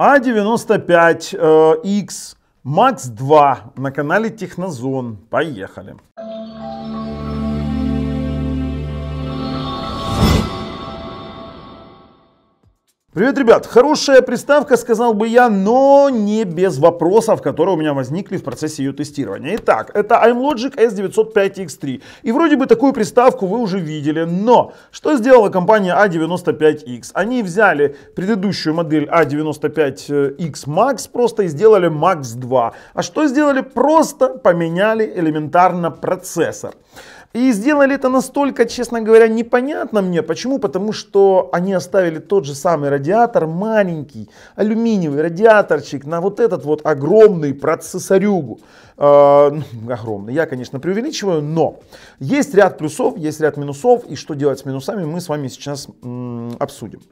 А95X Max 2 на канале Технозон. Поехали. Привет, ребят! Хорошая приставка, сказал бы я, но не без вопросов, которые у меня возникли в процессе ее тестирования. Итак, это iMlogic S905X3. И вроде бы такую приставку вы уже видели, но что сделала компания A95X? Они взяли предыдущую модель A95X Max просто и сделали Max 2. А что сделали? Просто поменяли элементарно процессор. И сделали это настолько, честно говоря, непонятно мне. Почему? Потому что они оставили тот же самый радиатор, маленький, алюминиевый радиаторчик на вот этот вот огромный процессорюгу. Э, огромный, я, конечно, преувеличиваю, но есть ряд плюсов, есть ряд минусов. И что делать с минусами, мы с вами сейчас м, обсудим.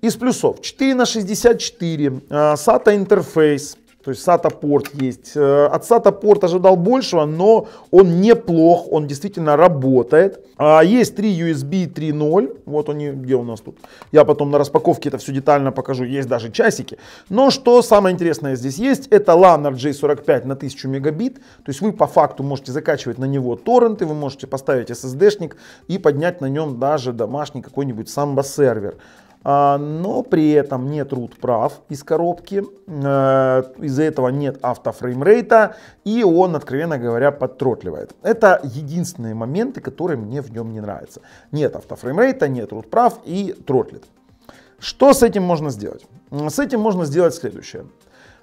Из плюсов 4 на 64, э, SATA интерфейс, то есть SATA порт есть. Э, от SATA порт ожидал большего, но он неплох, он действительно работает. А, есть 3 USB 3.0, вот они, где у нас тут. Я потом на распаковке это все детально покажу, есть даже часики. Но что самое интересное здесь есть, это LAN RJ45 на 1000 мегабит. То есть вы по факту можете закачивать на него торренты, вы можете поставить SSD-шник и поднять на нем даже домашний какой-нибудь Samba сервер. А, но при этом нет root прав из коробки, э, из-за этого нет автофреймрейта, и он, откровенно говоря, подтротливает. Это единственные моменты, которые мне в нем не нравятся. Нет автофреймрейта, нет root прав и тротлит. Что с этим можно сделать? С этим можно сделать следующее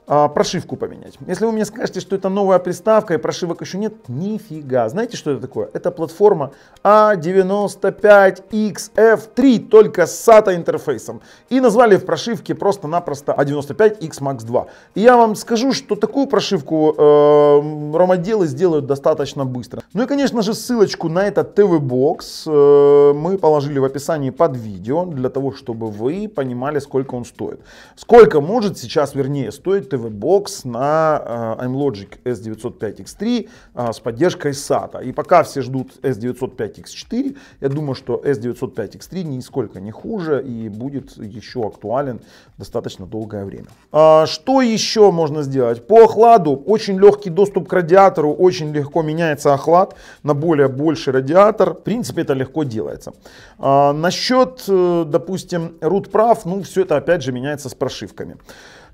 а, прошивку поменять. Если вы мне скажете, что это новая приставка и прошивок еще нет, нифига. Знаете, что это такое? Это платформа A95XF3, только с SATA интерфейсом. И назвали в прошивке просто-напросто A95X Max 2. И я вам скажу, что такую прошивку э, ромоделы сделают достаточно быстро. Ну и, конечно же, ссылочку на этот TV-бокс э, мы положили в описании под видео, для того, чтобы вы понимали, сколько он стоит. Сколько может сейчас, вернее, стоить TV-бокс на э, iMlogic S905X3 э, с поддержкой SATA. И пока все ждут S905X4, я думаю, что S905X3 нисколько не хуже и будет еще актуален достаточно долгое время. А, что еще можно сделать? По охладу очень легкий доступ к радиатору, очень легко меняется охлад на более больший радиатор. В принципе, это легко делается. А, насчет, э, допустим, root прав, ну все это опять же меняется с прошивками.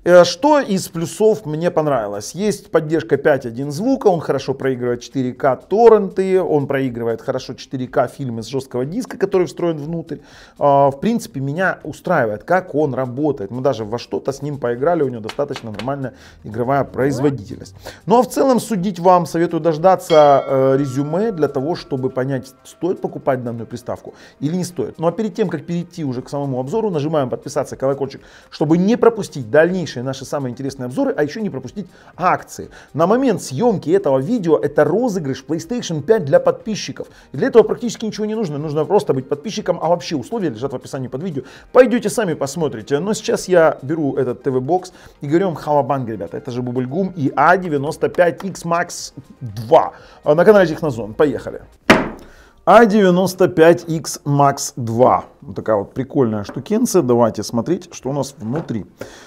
Э, что из плюсов мне понравилось? Есть поддержка 5.1 звука, он хорошо проигрывает 4К торренты, он проигрывает хорошо 4К фильмы с жесткого диска, который встроен внутрь. А, в принципе, меня устраивает, как он работает. Мы даже во что-то с ним поиграли, у него достаточно нормальная игровая производительность. Ну а в целом судить вам советую дождаться э, резюме для того, чтобы понять, стоит покупать данную приставку или не стоит. Ну а перед тем, как перейти уже к самому обзору, нажимаем подписаться, колокольчик, чтобы не пропустить дальнейшие дальнейшие наши самые интересные обзоры, а еще не пропустить акции. На момент съемки этого видео это розыгрыш PlayStation 5 для подписчиков. И для этого практически ничего не нужно, нужно просто быть подписчиком, а вообще условия лежат в описании под видео. Пойдете сами посмотрите. Но сейчас я беру этот ТВ-бокс и говорю вам Хавабанг, ребята. Это же Бубльгум и A95X Max 2 на канале Технозон. Поехали. A95X Max 2. Вот такая вот прикольная штукенция. Давайте смотреть, что у нас внутри.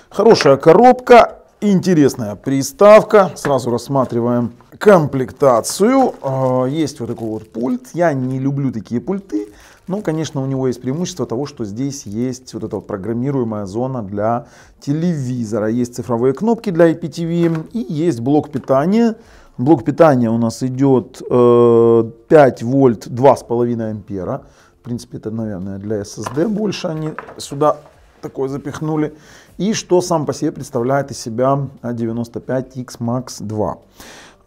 Хорошая коробка, интересная приставка. Сразу рассматриваем комплектацию. А, есть вот такой вот пульт. Я не люблю такие пульты. Но, конечно, у него есть преимущество того, что здесь есть вот эта вот программируемая зона для телевизора. Есть цифровые кнопки для IPTV и есть блок питания Блок питания у нас идет э, 5 вольт 2,5 ампера. В принципе, это, наверное, для SSD больше они сюда такое запихнули. И что сам по себе представляет из себя 95X Max 2.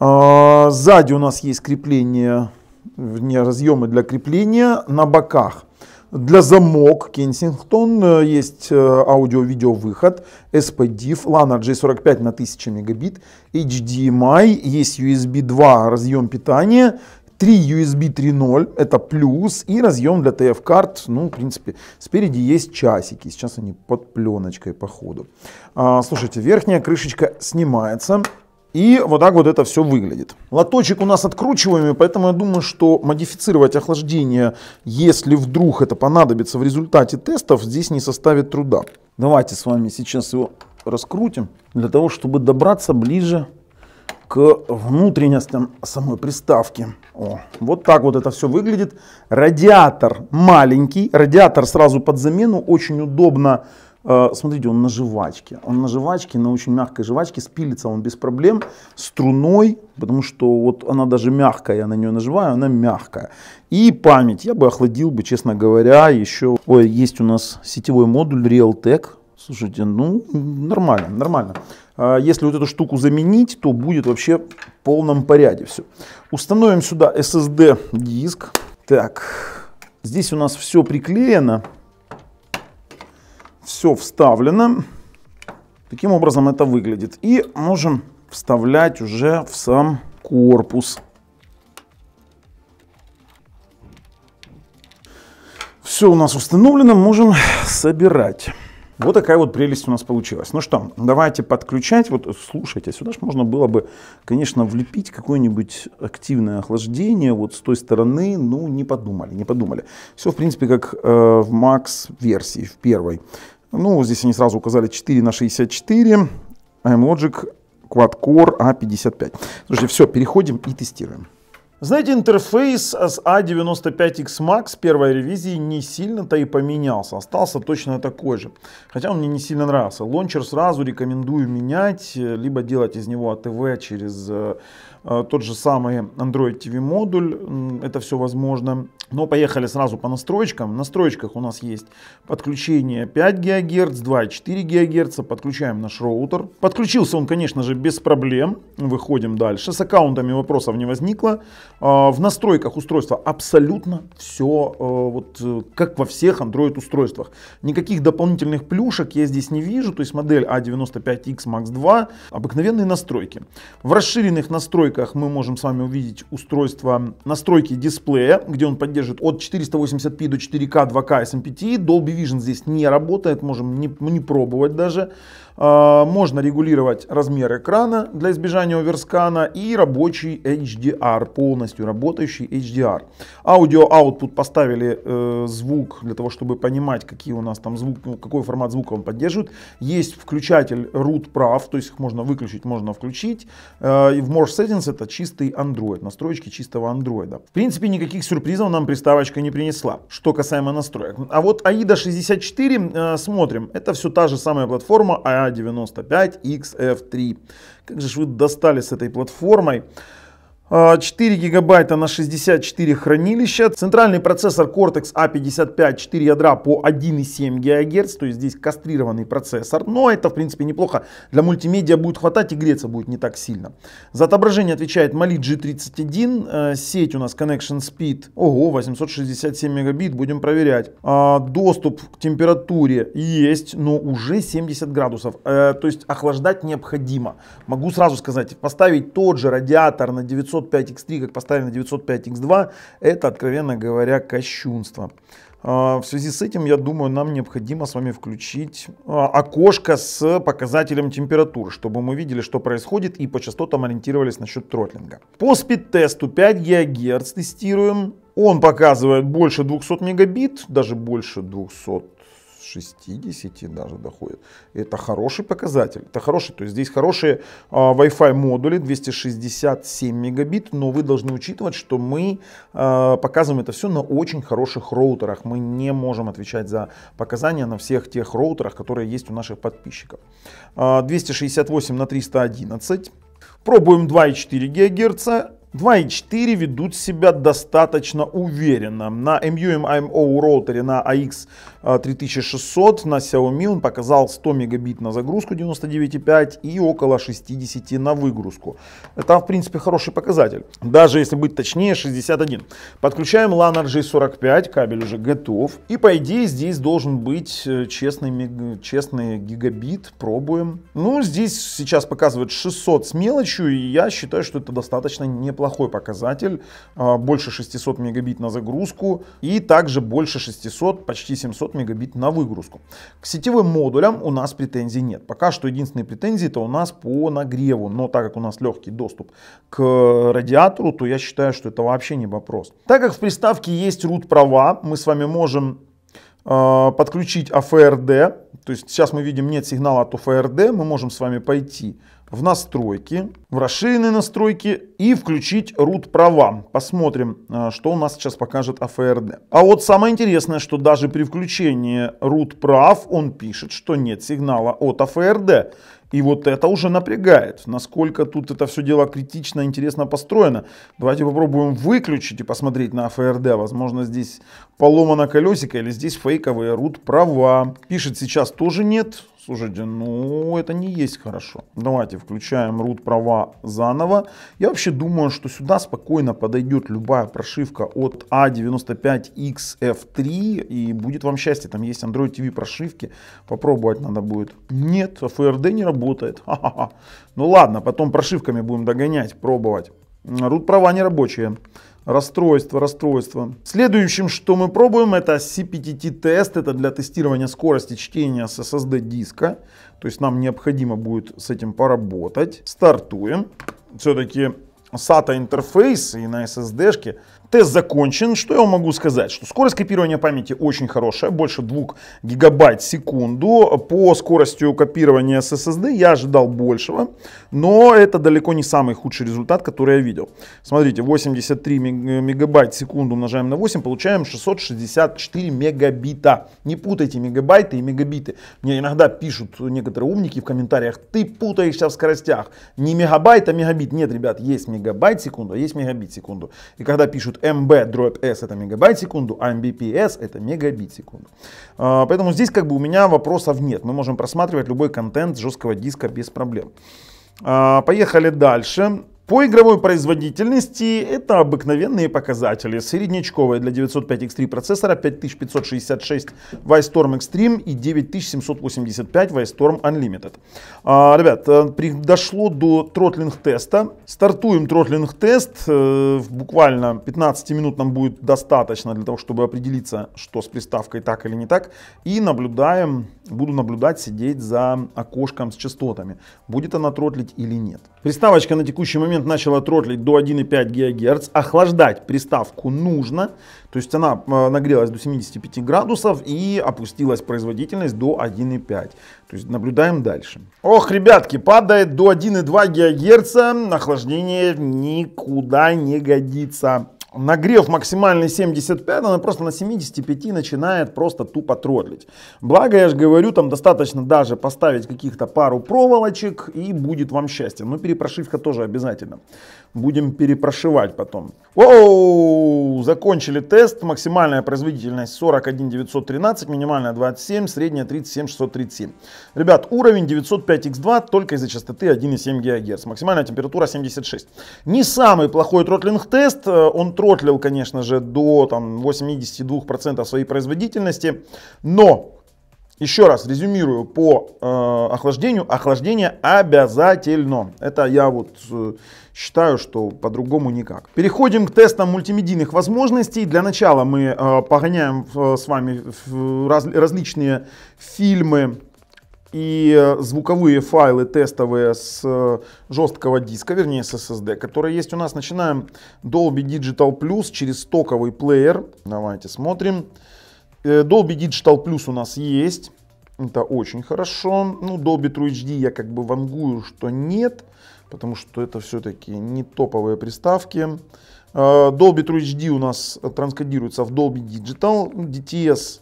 Э, сзади у нас есть крепление, разъемы для крепления на боках. Для замок Kensington э, есть э, аудио-видео выход, SPDIF, LAN RJ45 на 1000 мегабит, HDMI, есть USB 2 разъем питания, 3 USB 3.0, это плюс, и разъем для TF-карт, ну, в принципе, спереди есть часики, сейчас они под пленочкой по ходу. А, слушайте, верхняя крышечка снимается, и вот так вот это все выглядит. Лоточек у нас откручиваемый, поэтому я думаю, что модифицировать охлаждение, если вдруг это понадобится в результате тестов, здесь не составит труда. Давайте с вами сейчас его раскрутим для того, чтобы добраться ближе к внутренностям самой приставки. О, вот так вот это все выглядит. Радиатор маленький, радиатор сразу под замену, очень удобно. Э, смотрите, он на жвачке. Он на жвачке, на очень мягкой жвачке, спилится он без проблем, струной, потому что вот она даже мягкая, я на нее нажимаю, она мягкая. И память, я бы охладил бы, честно говоря, еще, ой, есть у нас сетевой модуль Realtek, Слушайте, ну нормально, нормально. А если вот эту штуку заменить, то будет вообще в полном порядке все. Установим сюда SSD диск. Так, здесь у нас все приклеено, все вставлено. Таким образом это выглядит. И можем вставлять уже в сам корпус. Все у нас установлено, можем собирать. Вот такая вот прелесть у нас получилась. Ну что, давайте подключать. Вот слушайте, сюда же можно было бы, конечно, влепить какое-нибудь активное охлаждение вот с той стороны. Ну, не подумали, не подумали. Все, в принципе, как э, в Max версии, в первой. Ну, здесь они сразу указали 4 на 64. iMlogic Quad-Core A55. Слушайте, все, переходим и тестируем. Знаете, интерфейс с A95X Max первой ревизии не сильно-то и поменялся. Остался точно такой же. Хотя он мне не сильно нравился. Лончер сразу рекомендую менять, либо делать из него АТВ через э, тот же самый Android TV модуль. Это все возможно. Но поехали сразу по настройкам. В настройках у нас есть подключение 5 ГГц, 2,4 ГГц. Подключаем наш роутер. Подключился он, конечно же, без проблем. Выходим дальше. С аккаунтами вопросов не возникло. А, в настройках устройства абсолютно все э, вот, э, как во всех Android устройствах. Никаких дополнительных плюшек я здесь не вижу. То есть модель A95X Max 2. Обыкновенные настройки. В расширенных настройках мы можем с вами увидеть устройство настройки дисплея, где он поддерживает от 480p до 4К 2К SMPTE. Dolby Vision здесь не работает, можем не, не пробовать даже. А, можно регулировать размер экрана для избежания оверскана и рабочий HDR, полностью работающий HDR. Аудио output поставили э, звук для того, чтобы понимать, какие у нас там звук, ну, какой формат звука он поддерживает. Есть включатель root прав, то есть их можно выключить, можно включить. Э, в More Settings это чистый Android, настройки чистого Android. В принципе, никаких сюрпризов нам приставочка не принесла, что касаемо настроек. А вот AIDA 64 э, смотрим, это все та же самая платформа, а 95 XF3. Как же вы достали с этой платформой? 4 а, гигабайта на 64 хранилища. Центральный процессор Cortex A55, 4 ядра по 1,7 ГГц, то есть здесь кастрированный процессор. Но это в принципе неплохо. Для мультимедиа будет хватать и греться будет не так сильно. За отображение отвечает Mali G31. Э, сеть у нас Connection Speed. Ого, 867 мегабит, будем проверять. А, доступ к температуре есть, но уже 70 градусов. Э, то есть охлаждать необходимо. Могу сразу сказать, поставить тот же радиатор на 900 905X3, как поставили на 905X2, это, откровенно говоря, кощунство. А, в связи с этим, я думаю, нам необходимо с вами включить а, окошко с показателем температуры, чтобы мы видели, что происходит и по частотам ориентировались насчет тротлинга. По спид-тесту 5 ГГц тестируем. Он показывает больше 200 мегабит, даже больше 200 60 даже доходит. Это хороший показатель. Это хороший, то есть здесь хорошие а, Wi-Fi модули 267 мегабит, но вы должны учитывать, что мы а, показываем это все на очень хороших роутерах. Мы не можем отвечать за показания на всех тех роутерах, которые есть у наших подписчиков. А, 268 на 311. Пробуем 2,4 ГГц. 2.4 ведут себя достаточно уверенно. На MUM-IMO роутере на AX3600 на Xiaomi он показал 100 мегабит на загрузку 99.5 и около 60 на выгрузку. Это в принципе хороший показатель. Даже если быть точнее 61. Подключаем LAN RJ45, кабель уже готов. И по идее здесь должен быть э, честный, честный гигабит. Пробуем. Ну здесь сейчас показывает 600 с мелочью и я считаю, что это достаточно не неплохой показатель. А, больше 600 мегабит на загрузку и также больше 600, почти 700 мегабит на выгрузку. К сетевым модулям у нас претензий нет. Пока что единственные претензии это у нас по нагреву. Но так как у нас легкий доступ к радиатору, то я считаю, что это вообще не вопрос. Так как в приставке есть root права, мы с вами можем э, подключить AFRD. То есть сейчас мы видим нет сигнала от AFRD. Мы можем с вами пойти в настройки, в расширенные настройки и включить root права. Посмотрим, э, что у нас сейчас покажет AFRD. А вот самое интересное, что даже при включении root прав он пишет, что нет сигнала от AFRD. И вот это уже напрягает, насколько тут это все дело критично, интересно построено. Давайте попробуем выключить и посмотреть на AFRD. Возможно здесь поломано колесико или здесь фейковые root права. Пишет сейчас тоже нет. Слушайте, ну это не есть хорошо. Давайте включаем root права заново. Я вообще думаю, что сюда спокойно подойдет любая прошивка от A95XF3 и будет вам счастье. Там есть Android TV прошивки. Попробовать надо будет. Нет, FRD не работает. Ха-ха-ха. Ну ладно, потом прошивками будем догонять, пробовать. Root права не рабочие. Расстройство, расстройство. Следующим, что мы пробуем, это CPTT тест. Это для тестирования скорости чтения с SSD диска. То есть нам необходимо будет с этим поработать. Стартуем. Все-таки SATA интерфейс и на SSD-шке Тест закончен. Что я вам могу сказать? Что скорость копирования памяти очень хорошая, больше 2 гигабайт в секунду. По скорости копирования с SSD я ожидал большего, но это далеко не самый худший результат, который я видел. Смотрите, 83 мегабайт в секунду умножаем на 8, получаем 664 мегабита. Не путайте мегабайты и мегабиты. Мне иногда пишут некоторые умники в комментариях, ты путаешься в скоростях. Не мегабайт, а мегабит. Нет, ребят, есть мегабайт в секунду, а есть мегабит в секунду. И когда пишут MB дробь S это мегабайт в секунду, а MBPS это мегабит в секунду. А, поэтому здесь как бы у меня вопросов нет. Мы можем просматривать любой контент жесткого диска без проблем. А, поехали дальше. По игровой производительности это обыкновенные показатели. Среднячковые для 905X3 процессора 5566 Storm Extreme и 9785 Storm Unlimited. А, ребят, э, дошло до тротлинг теста. Стартуем тротлинг тест. Э, буквально 15 минут нам будет достаточно для того, чтобы определиться, что с приставкой так или не так. И наблюдаем, буду наблюдать, сидеть за окошком с частотами. Будет она тротлить или нет. Приставочка на текущий момент начала тротлить до 1,5 ГГц. Охлаждать приставку нужно. То есть она э, нагрелась до 75 градусов и опустилась производительность до 1,5. То есть наблюдаем дальше. Ох, ребятки, падает до 1,2 ГГц. Охлаждение никуда не годится нагрев максимальный 75, она просто на 75 начинает просто тупо тротлить. Благо, я же говорю, там достаточно даже поставить каких-то пару проволочек и будет вам счастье. Но перепрошивка тоже обязательно. Будем перепрошивать потом. Оу, закончили тест. Максимальная производительность 41 913, минимальная 27, средняя 37 637. Ребят, уровень 905x2 только из-за частоты 1,7 ГГц. Максимальная температура 76. Не самый плохой тротлинг тест. Он тротлил, конечно же, до там, 82% своей производительности. Но еще раз резюмирую по э, охлаждению. Охлаждение обязательно. Это я вот э, считаю, что по-другому никак. Переходим к тестам мультимедийных возможностей. Для начала мы э, погоняем э, с вами раз, различные фильмы и э, звуковые файлы тестовые с э, жесткого диска, вернее с SSD, которые есть у нас. Начинаем Dolby Digital Plus через стоковый плеер. Давайте смотрим. Dolby Digital Plus у нас есть. Это очень хорошо. Ну, Dolby True HD я как бы вангую, что нет, потому что это все-таки не топовые приставки. Dolby True HD у нас транскодируется в Dolby Digital. DTS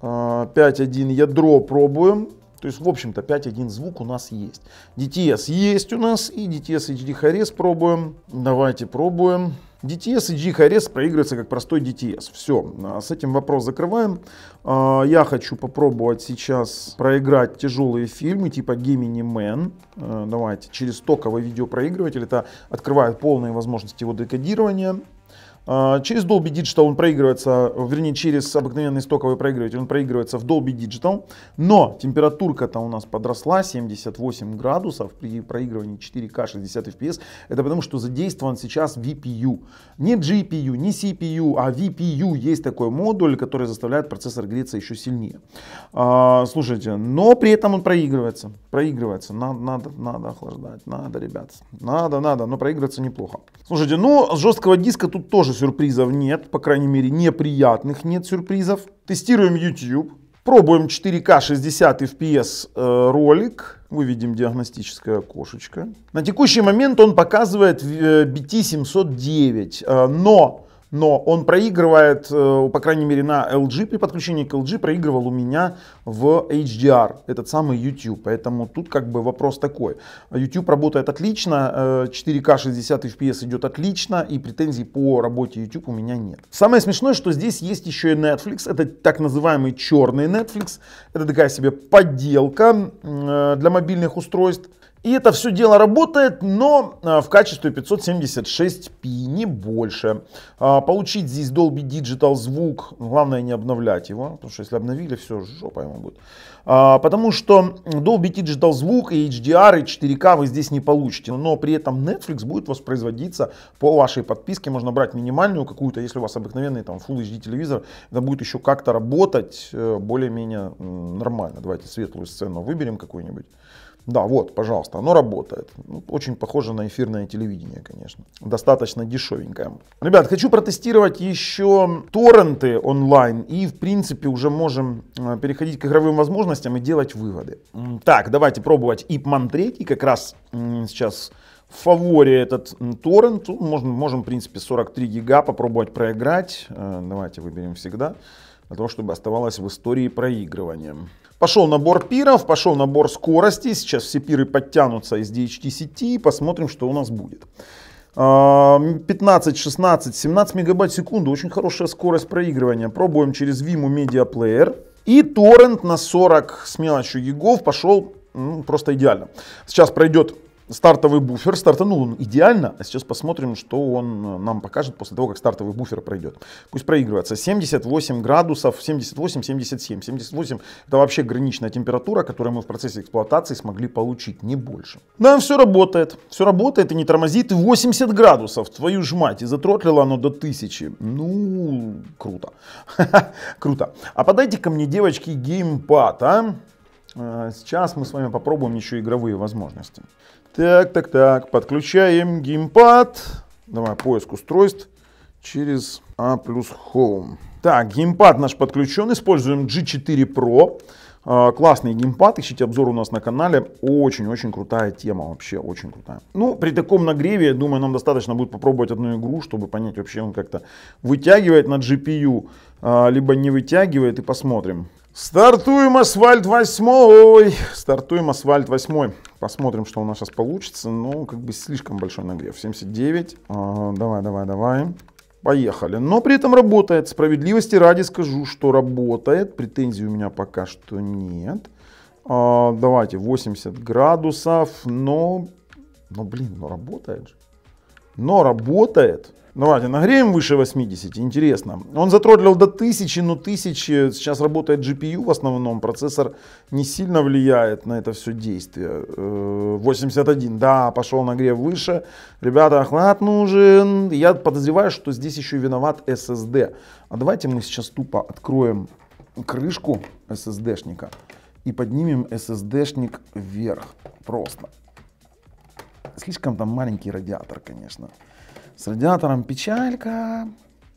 5.1 ядро пробуем. То есть, в общем-то, 5.1 звук у нас есть. DTS есть у нас и DTS HD High пробуем. Давайте пробуем. DTS HD High проигрывается как простой DTS. Все, а, с этим вопрос закрываем. А, я хочу попробовать сейчас проиграть тяжелые фильмы типа Gemini Man. А, давайте, через стоковый видеопроигрыватель. Это открывает полные возможности его декодирования. А, через Dolby Digital он проигрывается, вернее через обыкновенный стоковый проигрыватель он проигрывается в Dolby Digital, но температурка-то у нас подросла 78 градусов при проигрывании 4К 60 FPS. Это потому что задействован сейчас VPU. Не GPU, не CPU, а VPU. Есть такой модуль, который заставляет процессор греться еще сильнее. А, слушайте, но при этом он проигрывается. Проигрывается. Надо, надо, надо охлаждать. Надо, ребят. Надо, надо, но проигрывается неплохо. Слушайте, ну жесткого диска тут тоже сюрпризов нет, по крайней мере неприятных нет сюрпризов. Тестируем YouTube. Пробуем 4К 60 FPS э, ролик. Выведем диагностическое окошечко. На текущий момент он показывает BT709, э, но но он проигрывает, э, по крайней мере на LG, при подключении к LG проигрывал у меня в HDR, этот самый YouTube. Поэтому тут как бы вопрос такой. YouTube работает отлично, 4К 60 FPS идет отлично, и претензий по работе YouTube у меня нет. Самое смешное, что здесь есть еще и Netflix, это так называемый черный Netflix. Это такая себе подделка э, для мобильных устройств. И это все дело работает, но а, в качестве 576p, не больше. А, получить здесь Dolby Digital звук, главное не обновлять его, потому что если обновили, все, жопа ему будет. А, потому что Dolby Digital звук и HDR и 4K вы здесь не получите, но при этом Netflix будет воспроизводиться по вашей подписке. Можно брать минимальную какую-то, если у вас обыкновенный там Full HD телевизор, это будет еще как-то работать э, более-менее нормально. Давайте светлую сцену выберем какую-нибудь. Да, вот, пожалуйста, оно работает. Ну, очень похоже на эфирное телевидение, конечно. Достаточно дешевенькое. Ребят, хочу протестировать еще торренты онлайн. И, в принципе, уже можем э, переходить к игровым возможностям и делать выводы. Так, давайте пробовать Ипман 3. Как раз сейчас в фаворе этот торрент. Можем, можем, в принципе, 43 гига попробовать проиграть. Э, давайте выберем всегда. Для того, чтобы оставалось в истории проигрывания. Пошел набор пиров, пошел набор скорости. Сейчас все пиры подтянутся из DHT сети. Посмотрим, что у нас будет. 15, 16, 17 мегабайт в секунду. Очень хорошая скорость проигрывания. Пробуем через Vimo Media Player. И торрент на 40 с мелочью гигов пошел ну, просто идеально. Сейчас пройдет стартовый буфер, стартанул он идеально, а сейчас посмотрим, что он э, нам покажет после того, как стартовый буфер пройдет. Пусть проигрывается 78 градусов, 78-77. 78 это вообще граничная температура, которую мы в процессе эксплуатации смогли получить, не больше. Да, все работает, все работает и не тормозит, и 80 градусов, твою ж мать, и затротлило оно до 1000. Ну, круто, круто. А подайте ко мне, девочки, геймпад, а? А? Сейчас мы с вами попробуем еще игровые возможности. Так, так, так, подключаем геймпад. Давай, поиск устройств через A плюс Home. Так, геймпад наш подключен, используем G4 Pro. А, классный геймпад, ищите обзор у нас на канале. Очень-очень крутая тема, вообще очень крутая. Ну, при таком нагреве, думаю, нам достаточно будет попробовать одну игру, чтобы понять, вообще он как-то вытягивает на GPU, а, либо не вытягивает, и посмотрим. Стартуем асфальт 8. Стартуем асфальт 8. Посмотрим, что у нас сейчас получится. Ну, как бы слишком большой нагрев. 79. А, давай, давай, давай. Поехали. Но при этом работает. Справедливости ради скажу, что работает. Претензий у меня пока что нет. А, давайте 80 градусов. Но, но блин, но работает же. Но работает. Давайте нагреем выше 80, интересно. Он затротлил до 1000, но 1000, сейчас работает GPU в основном, процессор не сильно влияет на это все действие. 81, э, да, пошел нагрев выше. Ребята, охлад нужен. Я подозреваю, что здесь еще виноват SSD. А давайте мы сейчас тупо откроем крышку SSD-шника и поднимем SSD-шник вверх. Просто. Слишком там маленький радиатор, конечно. С радиатором печалька.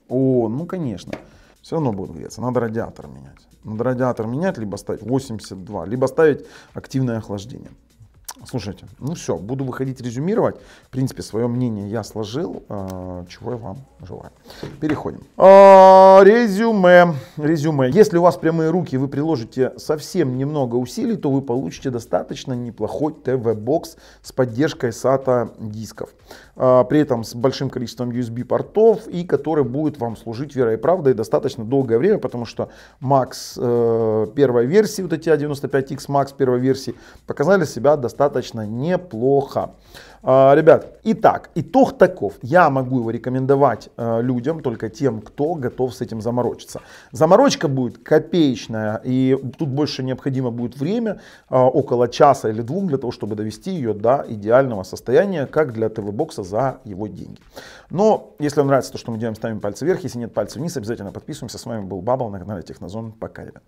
О, ну конечно. Все равно будет греться. Надо радиатор менять. Надо радиатор менять, либо ставить 82, либо ставить активное охлаждение. Слушайте, ну все, буду выходить резюмировать. В принципе, свое мнение я сложил, э, чего я вам желаю. Переходим. Э, резюме. Резюме. Если у вас прямые руки, вы приложите совсем немного усилий, то вы получите достаточно неплохой ТВ-бокс с поддержкой SATA дисков. Э, при этом с большим количеством USB портов и который будет вам служить верой и правдой достаточно долгое время, потому что Max э, первой версии, вот эти A95X Max первой версии, показали себя достаточно достаточно неплохо. А, ребят, итак, итог таков. Я могу его рекомендовать э, людям, только тем, кто готов с этим заморочиться. Заморочка будет копеечная, и тут больше необходимо будет время, э, около часа или двух, для того, чтобы довести ее до идеального состояния, как для ТВ-бокса за его деньги. Но, если вам нравится то, что мы делаем, ставим пальцы вверх. Если нет пальцев вниз, обязательно подписываемся. С вами был Бабл на канале Технозон. Пока, ребят.